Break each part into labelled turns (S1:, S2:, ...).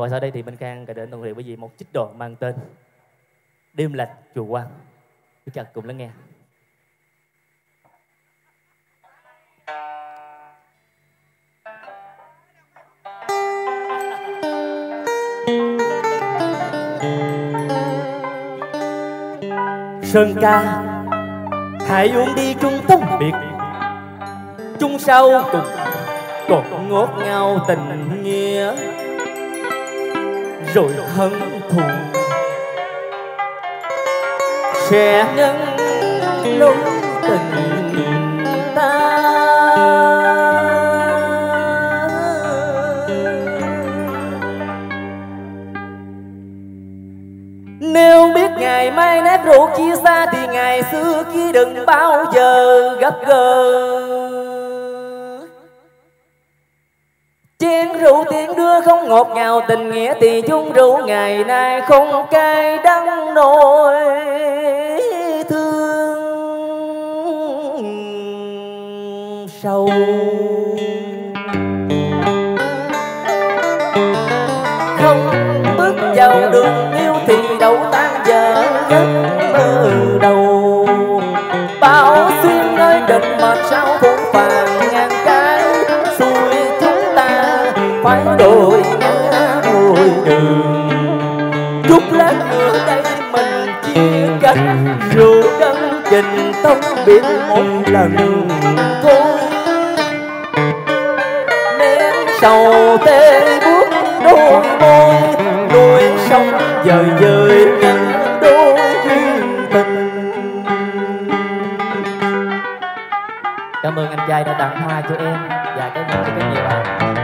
S1: và sau đây thì Minh Khang sẽ đến đồng thể với vị một trích đoạn mang tên Đêm lạnh chùa Quan. Chúng ta cùng lắng nghe. Sơn ca Hãy uống đi trung tâm, biệt Chung sau cùng Còn ngốt ngao tình nghĩa rồi hận thù. Sẽ ngân lối tình ta. Nếu biết ngày mai nét ruột chia xa Thì ngày xưa kia đừng bao giờ gặp gỡ. Chén rượu tiếng đưa không ngọt ngào, tình nghĩa Thì chung rượu ngày nay không cay đắng nỗi thương sâu Không bước vào đường yêu thì đâu tan giờ giấc mơ đầu. Bao xuyên nơi định mà sao cũng vàng ta phải đổi đôi đường. Chút lát nữa đây mình chia cách Rượu đắng trình tông biết một lần thôi Nén sầu tê bước đôi môi, Đôi sông dời dời ngăn đôi duyên tình. Cảm ơn anh trai đã tặng hoa cho em Và cái ơn rất nhiều ạ à.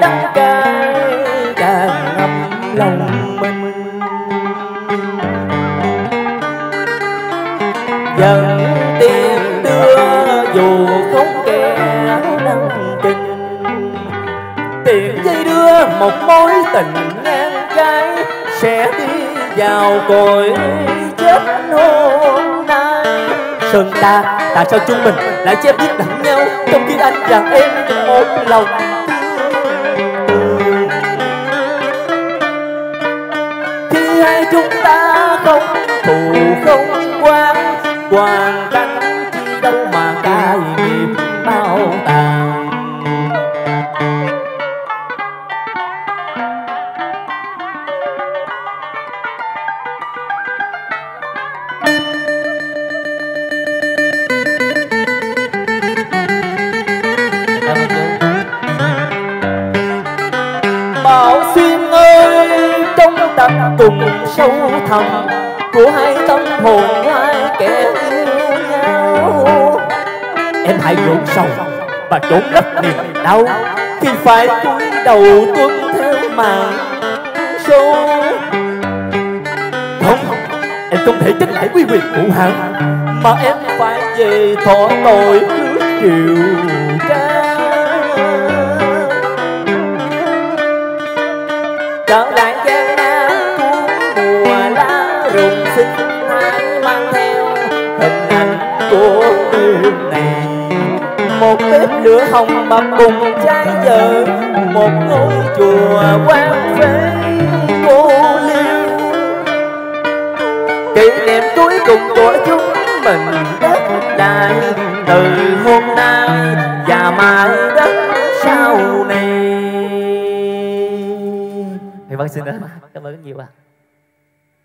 S1: Đắng cay càng ngập lòng mình. Dần tiền đưa dù không kẻ đăng tình tiền dây đưa một mối tình ngang trái sẽ đi vào cội chết hôm nay. Sơn ta, tại sao chúng mình lại chém giết lẫn nhau Trong khi anh rằng em một lòng. Chúng ta không thù không quan Hoàn cảnh sâu thẳm của hai tâm hồn hai kẻ yêu nhau. Em hãy gượng sầu và trốn lấp niềm đau. Khi phải cúi đầu tuân theo màn số. Không, em không thể trách lại quy quyền phụ hạng mà em phải về thọ tội trước chiều ca trở lại gian nan rụng xinh hãy mang theo hình ảnh của tương này. Một bếp lửa hồng bập bùng cháy dở một ngôi chùa quan phế cô liêu. Kỷ niệm cuối cùng của chúng mình đất lại từ hôm nay và mai đất sau này. Thì vâng xin cảm ơn nhiều ạ.